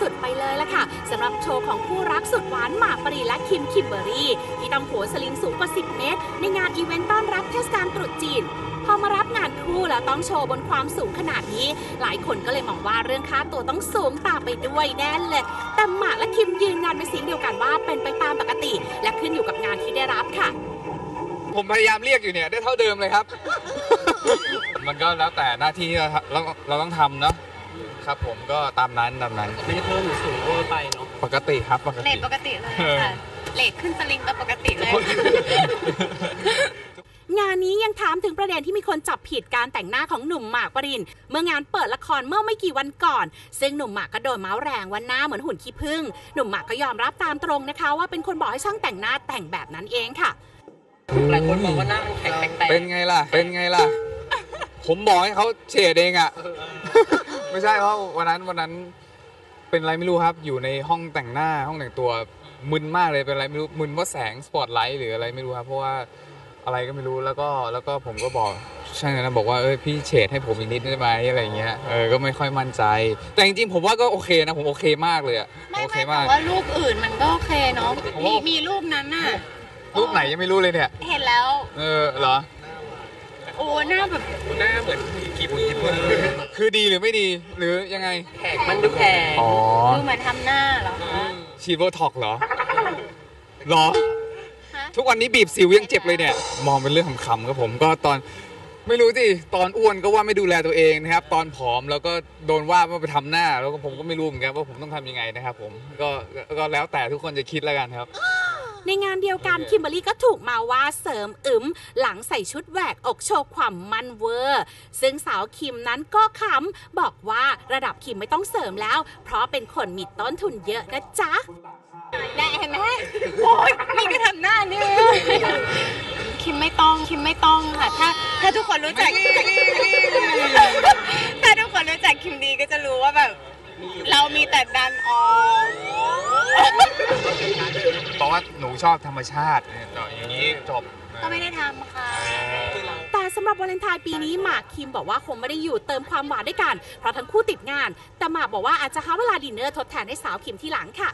สุดๆ ไปเลยละค่ะสำหรับโชว์ของคู่รักสุดหวานหมากปรีและคิมคิมเบอรี่ ที่ต้องโหัวสลิงสูงกว่า 10 เมตร ในงานอีเวนต์ต้อนรับเทศกาลตรุษจีนพอมารับงานคู่แล้วต้องโชว์บนความสูงขนาดนี้ หลายคนก็เลยมองว่าเรื่องค่าตัวต้องสูงตามไปด้วยแน่เลย แต่หมากและคิมยืนยันเป็นเสียงเดียวกันว่าเป็นไปตามปกติ และขึ้นอยู่กับงานที่ได้รับค่ะ ผมพยายามเรียกอยู่เนี่ยได้เท่าเดิมเลยครับ มันก็แล้วแต่หน้าที่ที่เราเราเราต้องทำเนาะ ครับผมก็ตามนั้นตามนั้น ไม่ได้เพิ่มหรือสูงเวอร์ไปเนาะปกติครับปกเลติ ทปกติเลยค่ะเลทขึ้นสลิงแบบปกติเลย งานนี้ยังถามถึงประเด็นที่มีคนจับผิดการแต่งหน้าของหนุ่มหมากปริน เมื่องานเปิดละครเมื่อไม่กี่วันก่อน ซึ่งหนุ่มหมากก็โดนเมาส์แรงว่าหน้าเหมือนหุ่นขี้ผึ้งหนุ่มหมากก็ยอมรับตามตรงนะคะ ว่าเป็นคนบอกให้ช่างแต่งหน้าแต่งแบบนั้นเองค่ะ หลายคนมองว่าหน้ามันแข็งแปลกเป็นไงล่ะ เป็นไงล่ะ ผมบอกให้เขาเฉดเองอะ ไม่ใช่เพราะวันนั้นวันนั้นเป็นอะไรไม่รู้ครับ อยู่ในห้องแต่งหน้าห้องแต่งตัวมึนมากเลยเป็นอะไรไม่รู้มึนว่าแสงสปอตไลท์หรืออะไรไม่รู้ครับเพราะว่าอะไรก็ไม่รู้แล้วก็แล้วก็ผมก็บอกช่างนะบอกว่าเออพี่เฉดให้ผมอีกนิดได้ไหมอะไรเงี้ยเออก็ไม่ค่อยมั่นใจ แต่จริงๆผมว่าก็โอเคนะผมโอเคมากเลยอะไม่โอเคไม่มาแต่กว่ารูปอื่นมันก็โอเคเนาะผมว่ามีมีรูปนั้นน่ะรูปไหนยังไม่รู้เลยเนี่ยเห็นแล้ว เออเหรอ โอ้หน้าแบบๆหน้าเหมือนกีบุญกีบุญ คือดีหรือไม่ดีหรือยังไง แข็งมันดูแข็งอ๋อ ดูเหมือนทำหน้าเหรอคะฉีดโบท็อกซ์เหรอเหรอ ฮะทุกวันนี้บีบสิวยังเจ็บเลยเนี่ย มองเป็นเรื่องขำๆครับผมก็ตอนไม่รู้สิตอนอ้วนก็ว่าไม่ดูแลตัวเองนะครับ ตอนผอมแล้วก็โดนว่าว่าไปทำหน้า แล้วก็ผมก็ไม่รู้เหมือนกันว่าผมต้องทำยังไงนะครับผมก็ก็แล้วแต่ทุกคนจะคิดแล้วกันครับ ในงานเดียวกันคิมเบอร์ลี่ก็ถูกหาว่าเสริมอึ๋มหลังใส่ชุดแหวกอกโชว์ความบึ้มเวอร์ ซึ่งสาวคิมนั้นก็ขำบอกว่าระดับคิมไม่ต้องเสริมแล้ว เพราะเป็นคนมีต้นทุนเยอะนะจ๊ะได้เห็นไหมโอ้ยนี่ก็ทำหน้านี่คิมไม่ต้องคิมไม่ต้องค่ะถ้าถ้าทุกคนรู้จักถ้าทุกคนรู้จักคิมดีก็จะรู้ว่าแบบ เรามีแต่ดันออกเพราะ ว่าหนูชอบธรรมชาติเนี่ยต่ออย่างนี้จบ ก็ไม่ได้ทำค่ะ แต่สำหรับวาเลนไทน์ปีนี้หมากคิมบอกว่าคงไม่ได้อยู่เติมความหวานด้วยกัน เพราะทั้งคู่ติดงาน แต่หมากบอกว่าอาจจะหาเวลาดินเนอร์ทดแทนให้สาวคิมที่หลังค่ะ